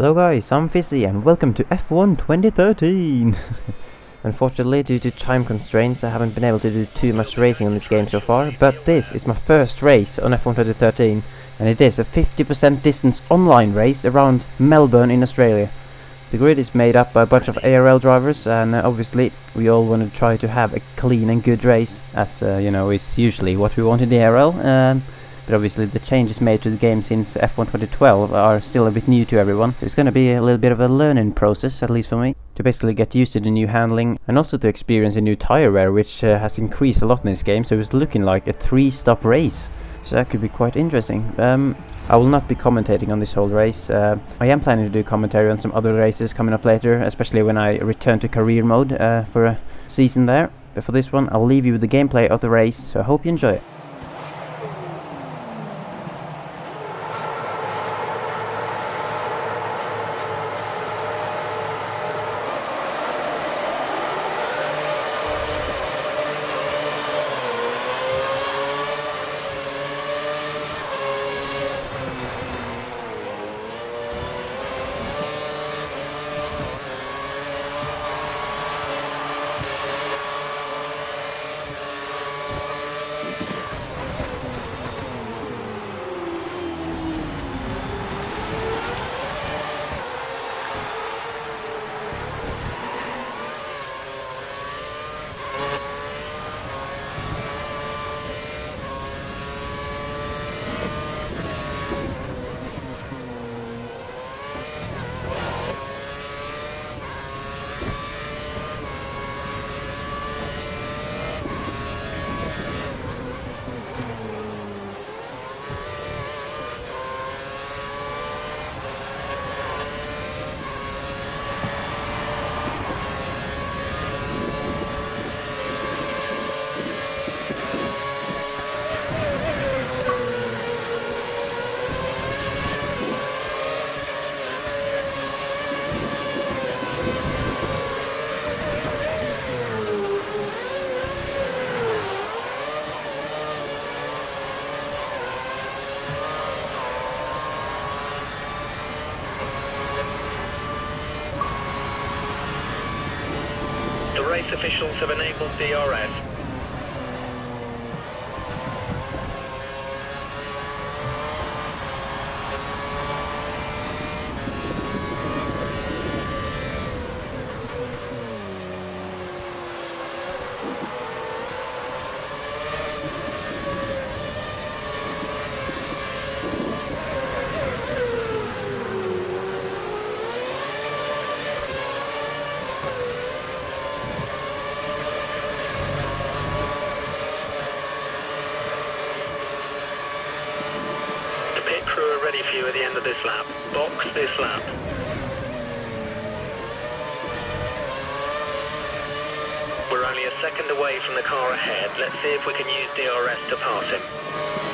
Hello guys, I'm Fisi and welcome to F1 2013! Unfortunately, due to time constraints, I haven't been able to do too much racing on this game so far, but this is my first race on F1 2013, and it is a 50% distance online race around Melbourne in Australia. The grid is made up by a bunch of ARL drivers, and uh, obviously we all want to try to have a clean and good race, as uh, you know is usually what we want in the ARL. Um, but obviously the changes made to the game since F1 2012 are still a bit new to everyone. So it's going to be a little bit of a learning process, at least for me, to basically get used to the new handling and also to experience a new tire wear, which uh, has increased a lot in this game. So it's looking like a three-stop race. So that could be quite interesting. Um, I will not be commentating on this whole race. Uh, I am planning to do commentary on some other races coming up later, especially when I return to career mode uh, for a season there. But for this one, I'll leave you with the gameplay of the race, so I hope you enjoy it. Race officials have enabled DRS. The pit crew are ready for you at the end of this lap. Box this lap. We're only a second away from the car ahead. Let's see if we can use DRS to pass him.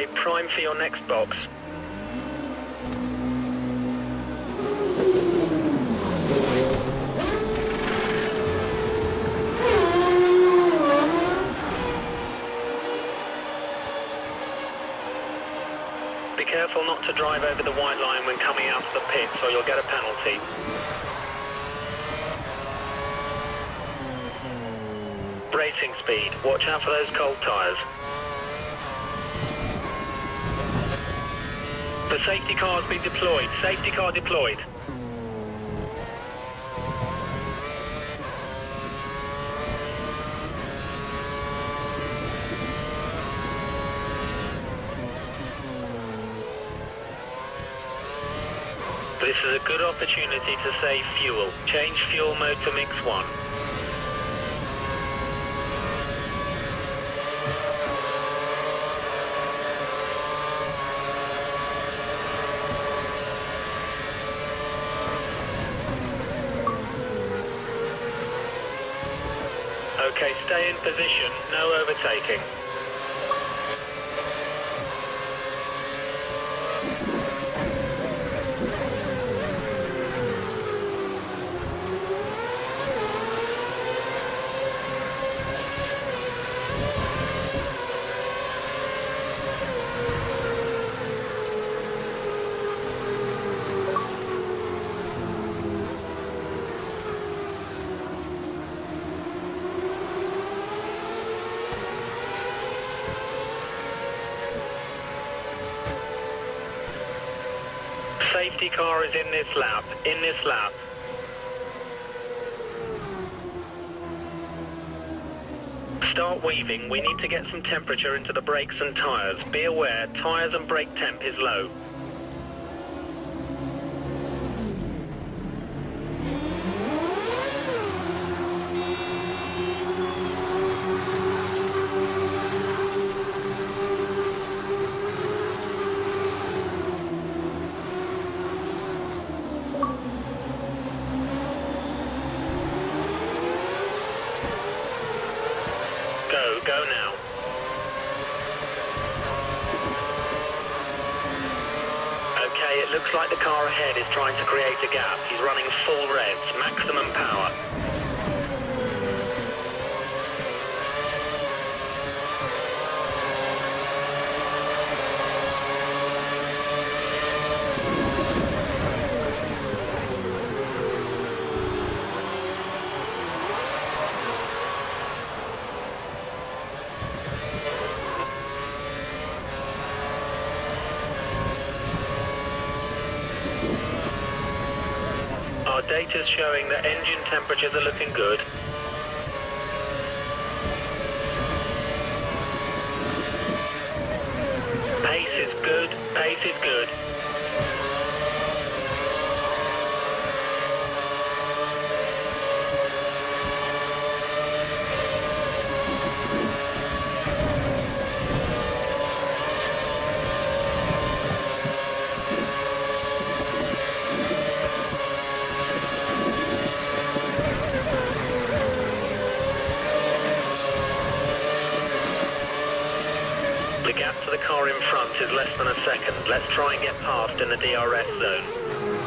Stay prime for your next box. Be careful not to drive over the white line when coming out of the pits or you'll get a penalty. Racing speed. Watch out for those cold tyres. The safety car's been deployed. Safety car deployed. This is a good opportunity to save fuel. Change fuel mode to mix 1. Okay, stay in position. No overtaking. Safety car is in this lap. In this lap. Start weaving. We need to get some temperature into the brakes and tyres. Be aware, tyres and brake temp is low. Go, go now. Okay, it looks like the car ahead is trying to create a gap. He's running full revs, maximum power. Our data's showing that engine temperatures are looking good. Pace is good, pace is good. The gap to the car in front is less than a second. Let's try and get past in the DRS zone.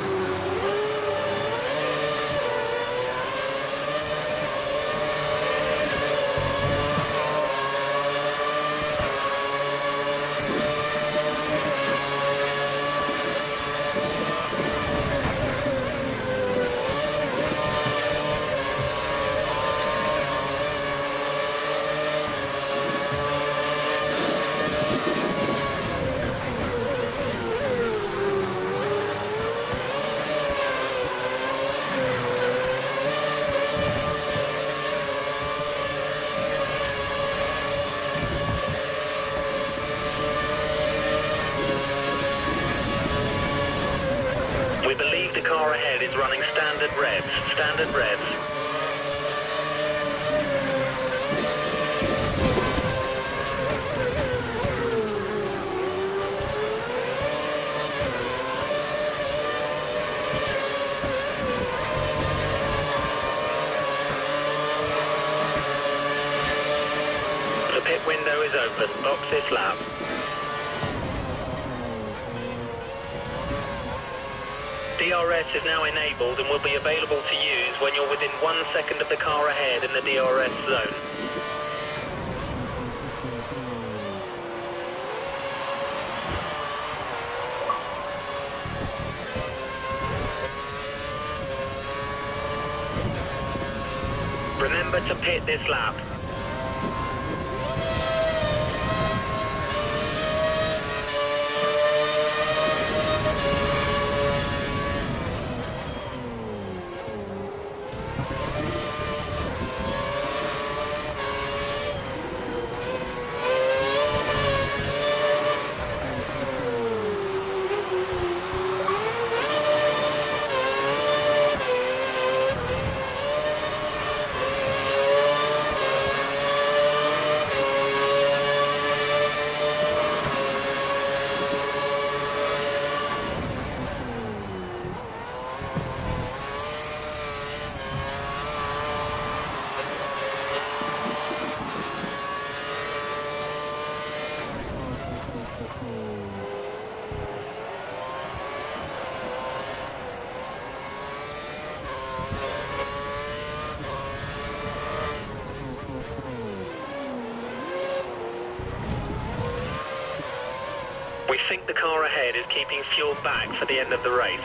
We believe the car ahead is running standard revs. Standard revs. The pit window is open. Box this lap. DRS is now enabled and will be available to use when you're within one second of the car ahead in the DRS zone. Remember to pit this lap. We think the car ahead is back for the end of the race.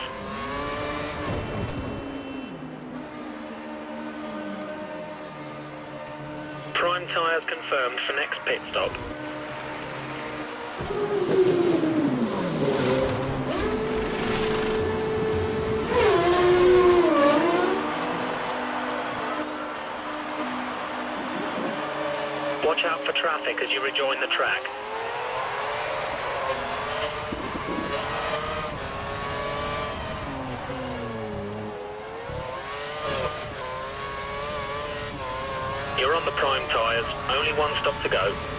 Prime tyres confirmed for next pit stop. Watch out for traffic as you rejoin the track. On the prime tyres, only one stop to go.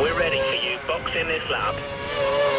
We're ready for you. Box in this lab.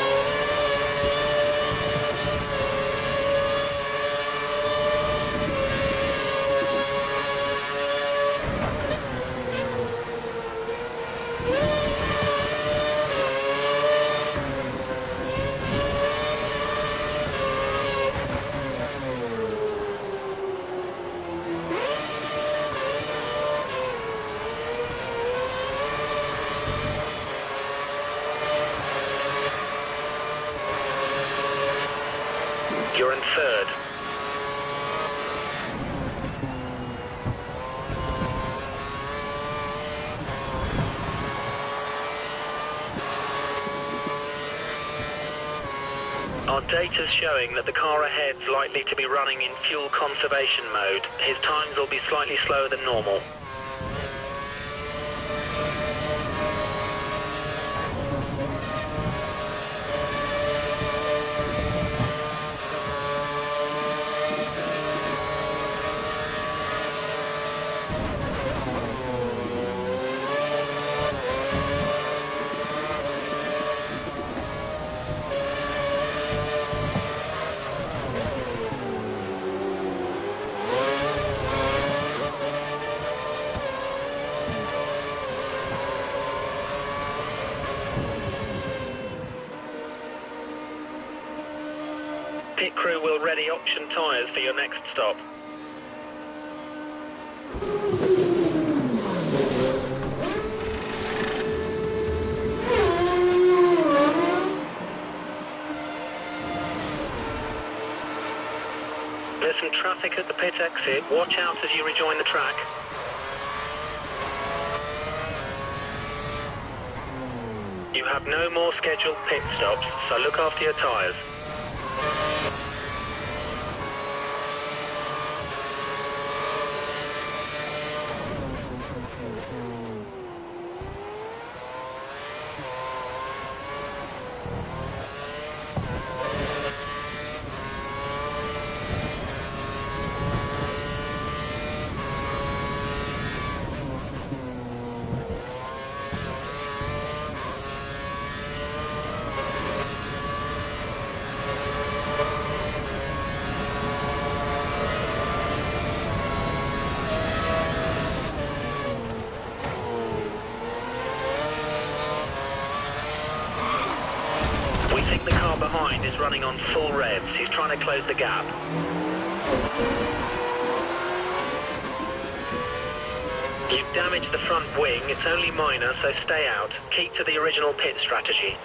Our data's showing that the car ahead's likely to be running in fuel conservation mode. His times will be slightly slower than normal. Pit crew will ready option tyres for your next stop. There's some traffic at the pit exit. Watch out as you rejoin the track. You have no more scheduled pit stops, so look after your tyres. Think the car behind is running on full revs. He's trying to close the gap. You've damaged the front wing. It's only minor, so stay out. Keep to the original pit strategy.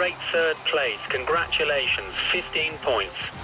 Great third place. Congratulations, 15 points.